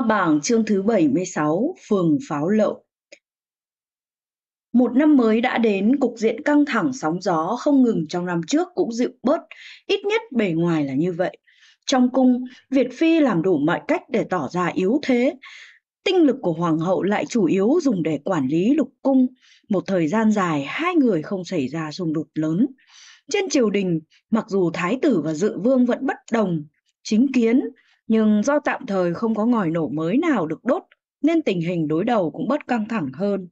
Bảng chương thứ 76, phường pháo lậu. Một năm mới đã đến, cục diện căng thẳng sóng gió không ngừng trong năm trước cũng dịu bớt, ít nhất bề ngoài là như vậy. Trong cung, Việt Phi làm đủ mọi cách để tỏ ra yếu thế. Tinh lực của Hoàng hậu lại chủ yếu dùng để quản lý lục cung. Một thời gian dài, hai người không xảy ra xung đột lớn. Trên triều đình, mặc dù Thái tử và Dự Vương vẫn bất đồng, chính kiến, nhưng do tạm thời không có ngòi nổ mới nào được đốt nên tình hình đối đầu cũng bớt căng thẳng hơn.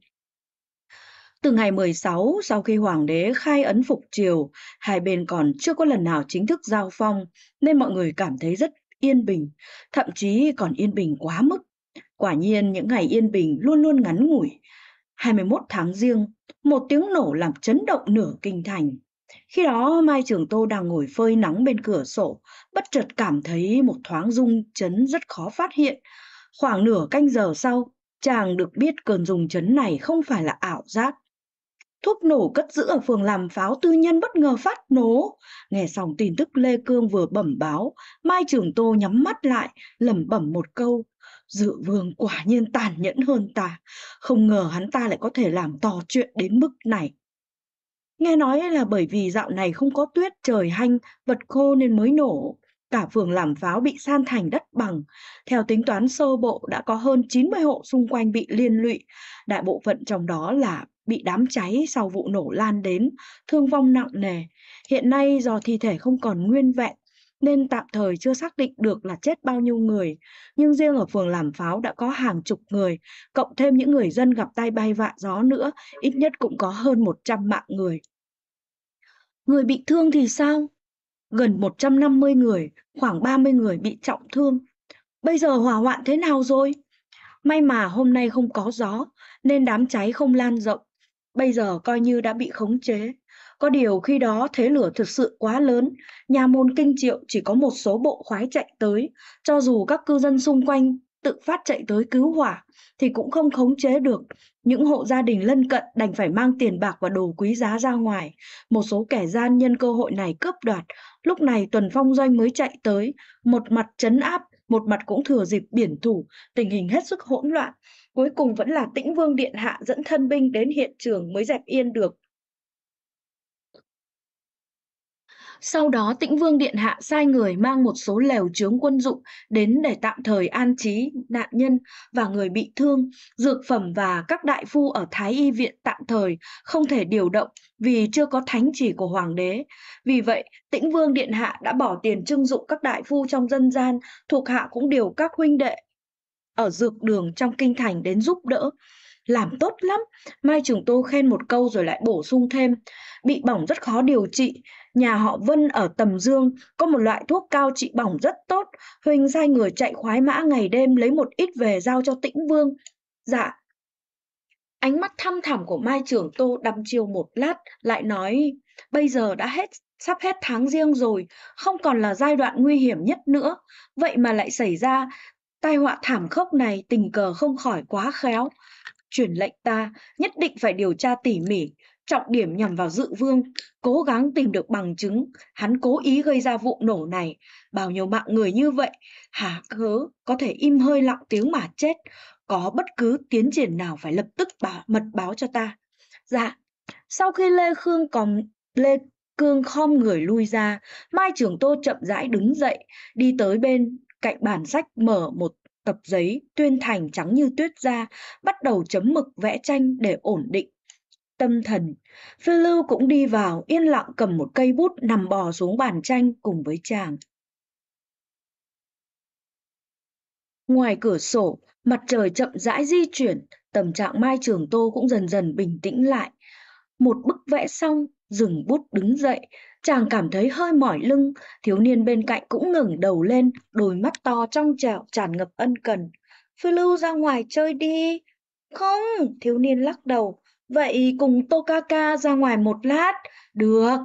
Từ ngày 16, sau khi hoàng đế khai ấn phục triều, hai bên còn chưa có lần nào chính thức giao phong, nên mọi người cảm thấy rất yên bình, thậm chí còn yên bình quá mức. Quả nhiên những ngày yên bình luôn luôn ngắn ngủi. 21 tháng riêng, một tiếng nổ làm chấn động nửa kinh thành. Khi đó Mai Trường Tô đang ngồi phơi nắng bên cửa sổ, bất chợt cảm thấy một thoáng rung chấn rất khó phát hiện. Khoảng nửa canh giờ sau, chàng được biết cơn rung chấn này không phải là ảo giác. Thuốc nổ cất giữ ở phường làm pháo tư nhân bất ngờ phát nổ. Nghe xong tin tức Lê Cương vừa bẩm báo, Mai Trường Tô nhắm mắt lại, lẩm bẩm một câu. Dự vương quả nhiên tàn nhẫn hơn ta, không ngờ hắn ta lại có thể làm to chuyện đến mức này. Nghe nói là bởi vì dạo này không có tuyết, trời hanh, vật khô nên mới nổ. Cả phường làm pháo bị san thành đất bằng. Theo tính toán sơ bộ đã có hơn 90 hộ xung quanh bị liên lụy. Đại bộ phận trong đó là bị đám cháy sau vụ nổ lan đến, thương vong nặng nề. Hiện nay do thi thể không còn nguyên vẹn, nên tạm thời chưa xác định được là chết bao nhiêu người. Nhưng riêng ở phường làm pháo đã có hàng chục người, cộng thêm những người dân gặp tay bay vạ gió nữa, ít nhất cũng có hơn 100 mạng người. Người bị thương thì sao? Gần 150 người, khoảng 30 người bị trọng thương. Bây giờ hỏa hoạn thế nào rồi? May mà hôm nay không có gió, nên đám cháy không lan rộng. Bây giờ coi như đã bị khống chế. Có điều khi đó thế lửa thực sự quá lớn, nhà môn kinh triệu chỉ có một số bộ khoái chạy tới, cho dù các cư dân xung quanh tự phát chạy tới cứu hỏa thì cũng không khống chế được. Những hộ gia đình lân cận đành phải mang tiền bạc và đồ quý giá ra ngoài. Một số kẻ gian nhân cơ hội này cướp đoạt. Lúc này Tuần Phong Doanh mới chạy tới, một mặt chấn áp, một mặt cũng thừa dịp biển thủ, tình hình hết sức hỗn loạn. Cuối cùng vẫn là Tĩnh Vương Điện Hạ dẫn thân binh đến hiện trường mới dẹp yên được. Sau đó Tĩnh Vương Điện Hạ sai người mang một số lều chướng quân dụng đến để tạm thời an trí nạn nhân và người bị thương. Dược phẩm và các đại phu ở Thái Y Viện tạm thời không thể điều động vì chưa có thánh chỉ của Hoàng đế. Vì vậy, Tĩnh Vương Điện Hạ đã bỏ tiền trưng dụng các đại phu trong dân gian, thuộc hạ cũng điều các huynh đệ ở dược đường trong kinh thành đến giúp đỡ. Làm tốt lắm, Mai Trường Tô khen một câu rồi lại bổ sung thêm. Bị bỏng rất khó điều trị, nhà họ Vân ở Tầm Dương có một loại thuốc cao trị bỏng rất tốt. huynh sai người chạy khoái mã ngày đêm lấy một ít về giao cho tĩnh vương. Dạ. Ánh mắt thăm thẳm của Mai Trường Tô đăm chiêu một lát, lại nói, bây giờ đã hết sắp hết tháng riêng rồi, không còn là giai đoạn nguy hiểm nhất nữa. Vậy mà lại xảy ra tai họa thảm khốc này tình cờ không khỏi quá khéo truyền lệnh ta nhất định phải điều tra tỉ mỉ, trọng điểm nhằm vào dự vương, cố gắng tìm được bằng chứng hắn cố ý gây ra vụ nổ này. Bao nhiêu mạng người như vậy, hả cớ có thể im hơi lặng tiếng mà chết, có bất cứ tiến triển nào phải lập tức bảo, mật báo cho ta. Dạ, sau khi Lê Khương còn Lê Cương khom người lui ra, Mai Trường Tô chậm rãi đứng dậy, đi tới bên cạnh bàn sách mở một tập giấy tuyên thành trắng như tuyết ra, bắt đầu chấm mực vẽ tranh để ổn định. Tâm thần, phiêu lưu cũng đi vào, yên lặng cầm một cây bút nằm bò xuống bàn tranh cùng với chàng. Ngoài cửa sổ, mặt trời chậm rãi di chuyển, tâm trạng Mai Trường Tô cũng dần dần bình tĩnh lại. Một bức vẽ xong, dừng bút đứng dậy, Chàng cảm thấy hơi mỏi lưng, thiếu niên bên cạnh cũng ngẩng đầu lên, đôi mắt to trong trẻo tràn ngập ân cần. Phiêu lưu ra ngoài chơi đi. Không, thiếu niên lắc đầu. Vậy cùng Tô ca ca ra ngoài một lát. Được.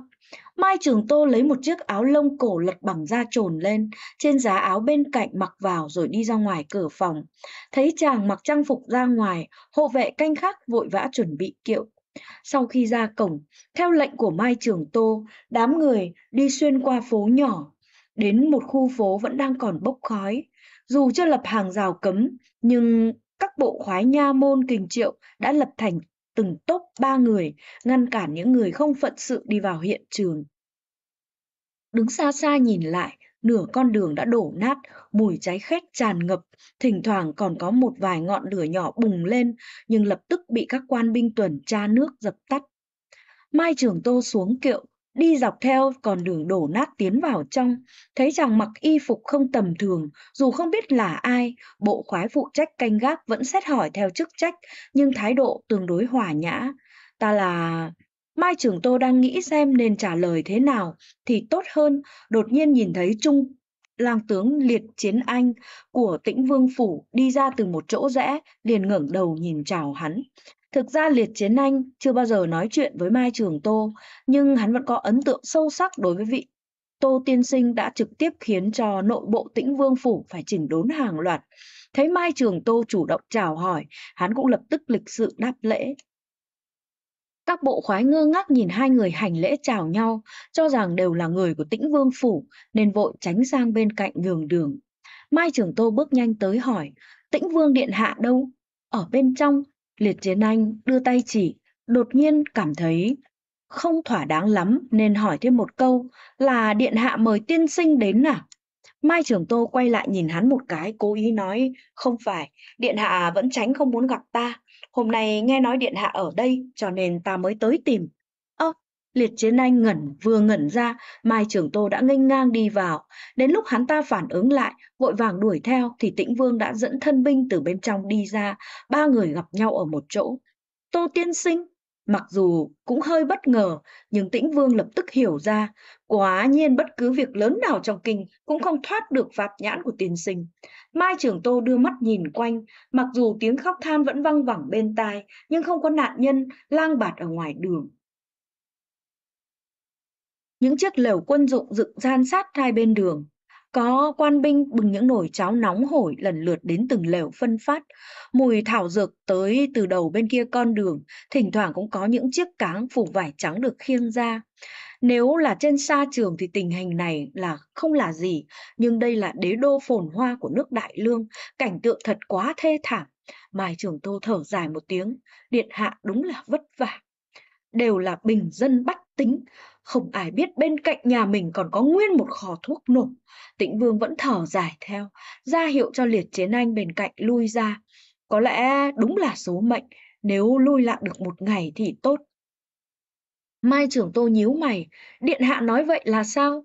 Mai Trường Tô lấy một chiếc áo lông cổ lật bằng da trồn lên, trên giá áo bên cạnh mặc vào rồi đi ra ngoài cửa phòng. Thấy chàng mặc trang phục ra ngoài, hộ vệ canh khắc vội vã chuẩn bị kiệu sau khi ra cổng, theo lệnh của Mai Trường Tô, đám người đi xuyên qua phố nhỏ, đến một khu phố vẫn đang còn bốc khói. Dù chưa lập hàng rào cấm, nhưng các bộ khoái nha môn kình triệu đã lập thành từng tốp ba người, ngăn cản những người không phận sự đi vào hiện trường. Đứng xa xa nhìn lại, nửa con đường đã đổ nát, mùi cháy khét tràn ngập, thỉnh thoảng còn có một vài ngọn lửa nhỏ bùng lên, nhưng lập tức bị các quan binh tuần tra nước dập tắt. Mai Trường Tô xuống kiệu, đi dọc theo con đường đổ nát tiến vào trong, thấy chàng mặc y phục không tầm thường, dù không biết là ai, bộ khoái phụ trách canh gác vẫn xét hỏi theo chức trách, nhưng thái độ tương đối hòa nhã. Ta là... Mai Trường Tô đang nghĩ xem nên trả lời thế nào thì tốt hơn, đột nhiên nhìn thấy Trung lang tướng liệt chiến anh của tĩnh vương phủ đi ra từ một chỗ rẽ, liền ngẩng đầu nhìn chào hắn. Thực ra Liệt Chiến Anh chưa bao giờ nói chuyện với Mai Trường Tô, nhưng hắn vẫn có ấn tượng sâu sắc đối với vị Tô Tiên Sinh đã trực tiếp khiến cho nội bộ tĩnh vương phủ phải chỉnh đốn hàng loạt. Thấy Mai Trường Tô chủ động chào hỏi, hắn cũng lập tức lịch sự đáp lễ. Các bộ khoái ngơ ngác nhìn hai người hành lễ chào nhau, cho rằng đều là người của tĩnh vương phủ, nên vội tránh sang bên cạnh nhường đường. Mai Trường Tô bước nhanh tới hỏi, tĩnh vương điện hạ đâu? Ở bên trong, Liệt Chiến Anh đưa tay chỉ, đột nhiên cảm thấy không thỏa đáng lắm nên hỏi thêm một câu là điện hạ mời tiên sinh đến à? Mai Trường Tô quay lại nhìn hắn một cái, cố ý nói, không phải, điện hạ vẫn tránh không muốn gặp ta. Hôm nay nghe nói điện hạ ở đây, cho nên ta mới tới tìm. Liệt Chiến Anh ngẩn vừa ngẩn ra, Mai Trường Tô đã nghênh ngang đi vào. Đến lúc hắn ta phản ứng lại, vội vàng đuổi theo, thì Tĩnh Vương đã dẫn thân binh từ bên trong đi ra, ba người gặp nhau ở một chỗ. Tô Tiên Sinh, Mặc dù cũng hơi bất ngờ, nhưng Tĩnh Vương lập tức hiểu ra, quá nhiên bất cứ việc lớn nào trong kinh cũng không thoát được pháp nhãn của tiên sinh. Mai Trường Tô đưa mắt nhìn quanh, mặc dù tiếng khóc than vẫn văng vẳng bên tai, nhưng không có nạn nhân lang bạt ở ngoài đường. Những chiếc lều quân dụng dựng gian sát hai bên đường, có quan binh bưng những nồi cháo nóng hổi lần lượt đến từng lều phân phát. Mùi thảo dược tới từ đầu bên kia con đường, thỉnh thoảng cũng có những chiếc cáng phủ vải trắng được khiêng ra. Nếu là trên sa trường thì tình hình này là không là gì, nhưng đây là đế đô phồn hoa của nước Đại Lương, cảnh tượng thật quá thê thảm. Mai Trường Tô thở dài một tiếng, điện hạ đúng là vất vả. Đều là bình dân bắt tính, không ai biết bên cạnh nhà mình còn có nguyên một kho thuốc nổ. Tĩnh Vương vẫn thở dài theo, ra hiệu cho liệt chiến anh bên cạnh lui ra. Có lẽ đúng là số mệnh, nếu lui lại được một ngày thì tốt. Mai trưởng tô nhíu mày, điện hạ nói vậy là sao?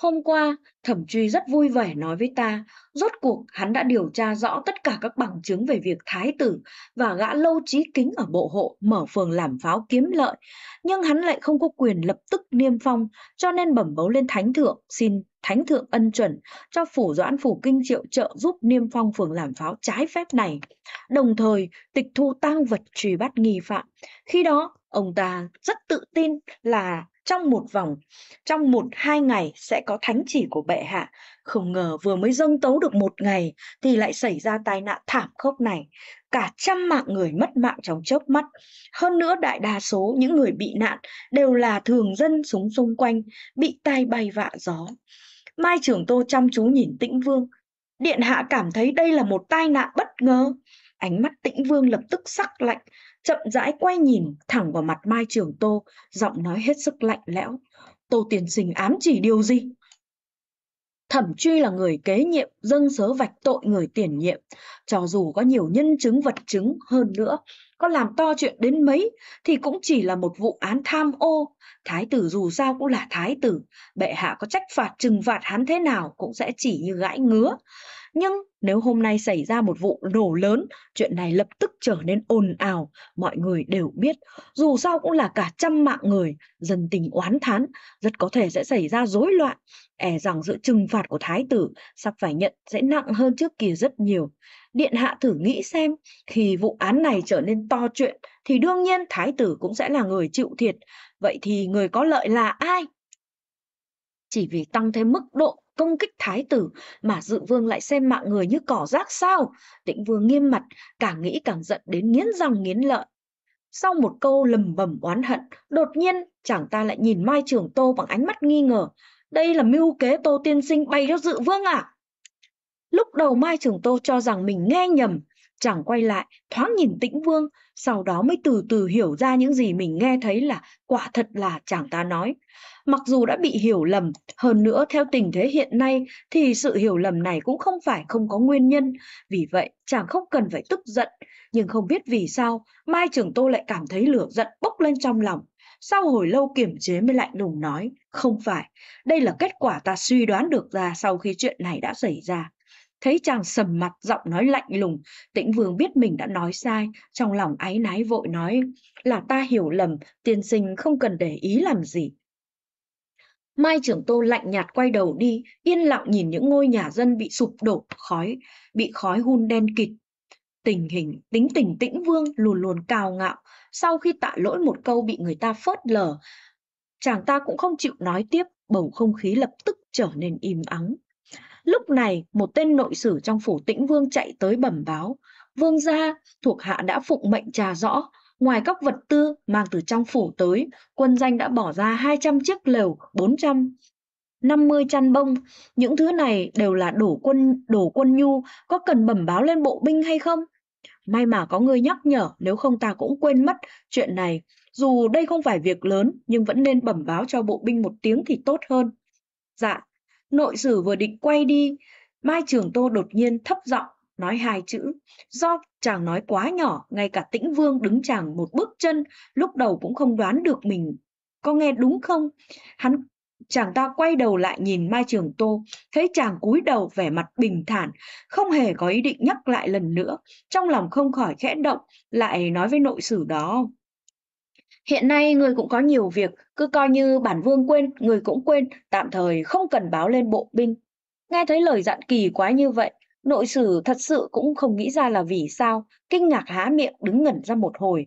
Hôm qua, thẩm truy rất vui vẻ nói với ta, rốt cuộc hắn đã điều tra rõ tất cả các bằng chứng về việc thái tử và gã lâu trí kính ở bộ hộ mở phường làm pháo kiếm lợi. Nhưng hắn lại không có quyền lập tức niêm phong, cho nên bẩm bấu lên thánh thượng, xin thánh thượng ân chuẩn cho phủ doãn phủ kinh triệu trợ giúp niêm phong phường làm pháo trái phép này. Đồng thời, tịch thu tang vật truy bắt nghi phạm. Khi đó, ông ta rất tự tin là trong một vòng, trong một hai ngày sẽ có thánh chỉ của bệ hạ. Không ngờ vừa mới dâng tấu được một ngày thì lại xảy ra tai nạn thảm khốc này. Cả trăm mạng người mất mạng trong chớp mắt. Hơn nữa đại đa số những người bị nạn đều là thường dân sống xung quanh, bị tai bay vạ gió. Mai trưởng tô chăm chú nhìn tĩnh vương. Điện hạ cảm thấy đây là một tai nạn bất ngờ. Ánh mắt tĩnh vương lập tức sắc lạnh, chậm rãi quay nhìn thẳng vào mặt Mai Trường Tô, giọng nói hết sức lạnh lẽo. Tô tiền sinh ám chỉ điều gì? Thẩm truy là người kế nhiệm, dâng sớ vạch tội người tiền nhiệm. Cho dù có nhiều nhân chứng vật chứng hơn nữa, có làm to chuyện đến mấy, thì cũng chỉ là một vụ án tham ô. Thái tử dù sao cũng là thái tử, bệ hạ có trách phạt trừng phạt hắn thế nào cũng sẽ chỉ như gãi ngứa. Nhưng nếu hôm nay xảy ra một vụ nổ lớn, chuyện này lập tức trở nên ồn ào, mọi người đều biết. Dù sao cũng là cả trăm mạng người, dân tình oán thán, rất có thể sẽ xảy ra rối loạn. E rằng sự trừng phạt của thái tử sắp phải nhận sẽ nặng hơn trước kia rất nhiều. Điện hạ thử nghĩ xem, khi vụ án này trở nên to chuyện, thì đương nhiên thái tử cũng sẽ là người chịu thiệt. Vậy thì người có lợi là ai? Chỉ vì tăng thêm mức độ công kích thái tử mà dự vương lại xem mạng người như cỏ rác sao? Tĩnh vương nghiêm mặt, càng nghĩ càng giận đến nghiến răng nghiến lợi. Sau một câu lầm bầm oán hận, đột nhiên chàng ta lại nhìn Mai Trường Tô bằng ánh mắt nghi ngờ. Đây là mưu kế Tô Tiên Sinh bay cho dự vương à? Lúc đầu Mai Trường Tô cho rằng mình nghe nhầm, chàng quay lại, thoáng nhìn Tĩnh Vương, sau đó mới từ từ hiểu ra những gì mình nghe thấy là quả thật là chàng ta nói. Mặc dù đã bị hiểu lầm, hơn nữa theo tình thế hiện nay thì sự hiểu lầm này cũng không phải không có nguyên nhân, vì vậy chàng không cần phải tức giận, nhưng không biết vì sao Mai Trường Tô lại cảm thấy lửa giận bốc lên trong lòng. Sau hồi lâu kiềm chế mới lạnh lùng nói, không phải, đây là kết quả ta suy đoán được ra sau khi chuyện này đã xảy ra. Thấy chàng sầm mặt giọng nói lạnh lùng, tĩnh vương biết mình đã nói sai, trong lòng áy náy vội nói là ta hiểu lầm, tiên sinh không cần để ý làm gì. Mai trưởng tô lạnh nhạt quay đầu đi, yên lặng nhìn những ngôi nhà dân bị sụp đổ khói, bị khói hun đen kịt. Tình hình, tính tình tĩnh vương lùn lùn cao ngạo, sau khi tạ lỗi một câu bị người ta phớt lờ, chàng ta cũng không chịu nói tiếp, bầu không khí lập tức trở nên im ắng. Lúc này, một tên nội sử trong phủ tĩnh vương chạy tới bẩm báo. Vương gia, thuộc hạ đã phụng mệnh trà rõ. Ngoài các vật tư mang từ trong phủ tới, quân danh đã bỏ ra 200 chiếc lều, 450 chăn bông. Những thứ này đều là đổ quân đổ quân nhu, có cần bẩm báo lên bộ binh hay không? May mà có người nhắc nhở, nếu không ta cũng quên mất chuyện này. Dù đây không phải việc lớn, nhưng vẫn nên bẩm báo cho bộ binh một tiếng thì tốt hơn. Dạ, Nội sử vừa định quay đi, Mai Trường Tô đột nhiên thấp giọng nói hai chữ. Do chàng nói quá nhỏ, ngay cả tĩnh vương đứng chàng một bước chân, lúc đầu cũng không đoán được mình có nghe đúng không? Hắn chàng ta quay đầu lại nhìn Mai Trường Tô, thấy chàng cúi đầu vẻ mặt bình thản, không hề có ý định nhắc lại lần nữa, trong lòng không khỏi khẽ động, lại nói với nội sử đó. Hiện nay người cũng có nhiều việc, cứ coi như bản vương quên, người cũng quên, tạm thời không cần báo lên bộ binh. Nghe thấy lời dặn kỳ quá như vậy, nội sử thật sự cũng không nghĩ ra là vì sao, kinh ngạc há miệng đứng ngẩn ra một hồi.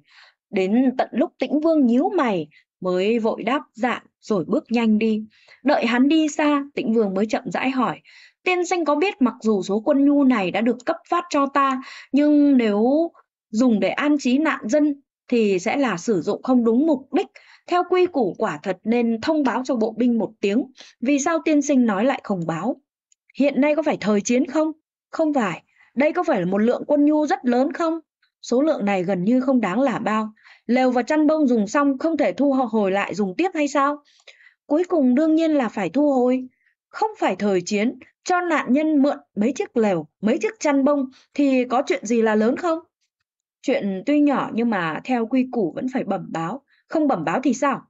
Đến tận lúc tĩnh vương nhíu mày, mới vội đáp dạ rồi bước nhanh đi. Đợi hắn đi xa, tĩnh vương mới chậm rãi hỏi, tiên sinh có biết mặc dù số quân nhu này đã được cấp phát cho ta, nhưng nếu dùng để an trí nạn dân thì sẽ là sử dụng không đúng mục đích. Theo quy củ quả thật nên thông báo cho bộ binh một tiếng. Vì sao tiên sinh nói lại không báo? Hiện nay có phải thời chiến không? Không phải. Đây có phải là một lượng quân nhu rất lớn không? Số lượng này gần như không đáng là bao. Lều và chăn bông dùng xong không thể thu hồi lại dùng tiếp hay sao? Cuối cùng đương nhiên là phải thu hồi. Không phải thời chiến, cho nạn nhân mượn mấy chiếc lều, mấy chiếc chăn bông thì có chuyện gì là lớn không? Chuyện tuy nhỏ nhưng mà theo quy củ vẫn phải bẩm báo, không bẩm báo thì sao?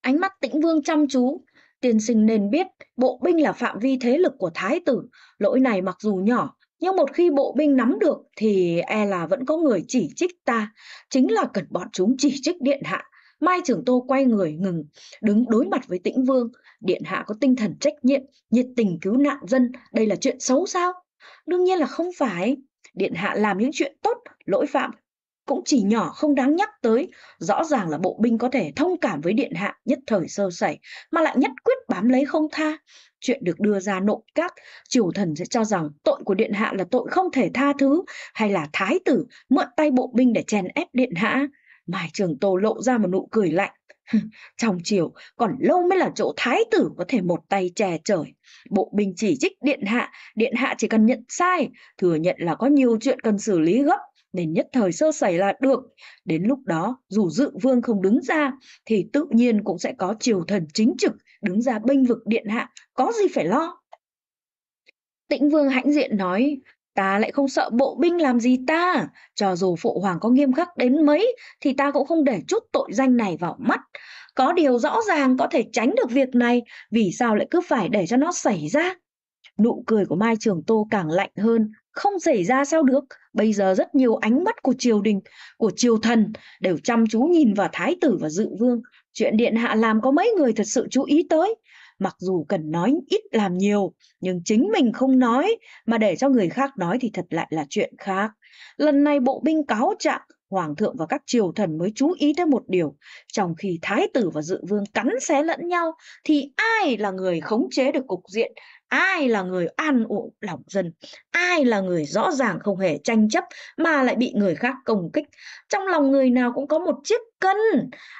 Ánh mắt tĩnh vương chăm chú, tiên sinh nên biết bộ binh là phạm vi thế lực của thái tử, lỗi này mặc dù nhỏ, nhưng một khi bộ binh nắm được thì e là vẫn có người chỉ trích ta, chính là cần bọn chúng chỉ trích điện hạ. Mai trưởng Tô quay người ngừng, đứng đối mặt với Tĩnh Vương. Điện hạ có tinh thần trách nhiệm, nhiệt tình cứu nạn dân, đây là chuyện xấu sao? Đương nhiên là không phải. Điện hạ làm những chuyện tốt, lỗi phạm cũng chỉ nhỏ không đáng nhắc tới. Rõ ràng là bộ binh có thể thông cảm với điện hạ nhất thời sơ sẩy, mà lại nhất quyết bám lấy không tha. Chuyện được đưa ra nội các, triều thần sẽ cho rằng tội của điện hạ là tội không thể tha thứ, hay là thái tử mượn tay bộ binh để chèn ép điện hạ. Mai Trường Tô lộ ra một nụ cười lạnh. Trong chiều còn lâu mới là chỗ thái tử có thể một tay chè trời. Bộ binh chỉ trích điện hạ, điện hạ chỉ cần nhận sai, thừa nhận là có nhiều chuyện cần xử lý gấp, nên nhất thời sơ sẩy là được. Đến lúc đó, dù dự vương không đứng ra, thì tự nhiên cũng sẽ có triều thần chính trực đứng ra bênh vực điện hạ, có gì phải lo. Tĩnh vương hãnh diện nói, ta lại không sợ bộ binh làm gì ta, cho dù phụ hoàng có nghiêm khắc đến mấy, thì ta cũng không để chút tội danh này vào mắt. Có điều rõ ràng có thể tránh được việc này, vì sao lại cứ phải để cho nó xảy ra? Nụ cười của Mai Trường Tô càng lạnh hơn, không xảy ra sao được. Bây giờ rất nhiều ánh mắt của triều đình, của triều thần đều chăm chú nhìn vào thái tử và dự vương. Chuyện điện hạ làm có mấy người thật sự chú ý tới. Mặc dù cần nói ít làm nhiều, nhưng chính mình không nói, mà để cho người khác nói thì thật lại là chuyện khác. Lần này bộ binh cáo trạng, Hoàng thượng và các triều thần mới chú ý tới một điều, trong khi thái tử và dự vương cắn xé lẫn nhau, thì ai là người khống chế được cục diện, ai là người an ổn lòng dân, ai là người rõ ràng không hề tranh chấp mà lại bị người khác công kích. Trong lòng người nào cũng có một chiếc cân,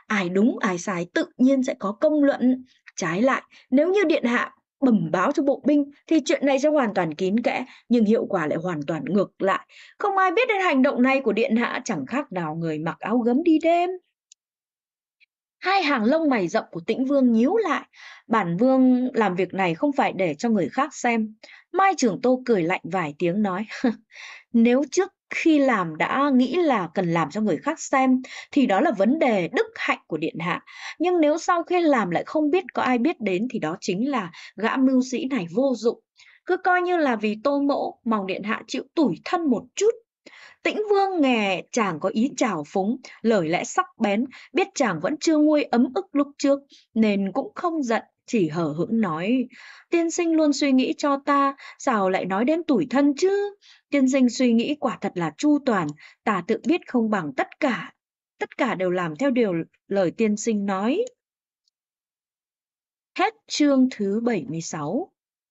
ai đúng ai sai tự nhiên sẽ có công luận. Trái lại, nếu như điện hạ bẩm báo cho bộ binh thì chuyện này sẽ hoàn toàn kín kẽ, nhưng hiệu quả lại hoàn toàn ngược lại. Không ai biết đến hành động này của điện hạ chẳng khác nào người mặc áo gấm đi đêm. Hai hàng lông mày rậm của Tĩnh Vương nhíu lại. Bản Vương làm việc này không phải để cho người khác xem. Mai trưởng Tô cười lạnh vài tiếng nói. Nếu trước khi làm đã nghĩ là cần làm cho người khác xem thì đó là vấn đề đức hạnh của điện hạ. Nhưng nếu sau khi làm lại không biết có ai biết đến thì đó chính là gã mưu sĩ này vô dụng. Cứ coi như là vì tô mỗ mong điện hạ chịu tủi thân một chút. Tĩnh Vương nghe chàng có ý trào phúng, lời lẽ sắc bén, biết chàng vẫn chưa nguôi ấm ức lúc trước, nên cũng không giận, chỉ hờ hững nói, tiên sinh luôn suy nghĩ cho ta, sao lại nói đến tuổi thân chứ? Tiên sinh suy nghĩ quả thật là chu toàn, ta tự biết không bằng tất cả. Tất cả đều làm theo điều lời tiên sinh nói. Hết chương thứ 76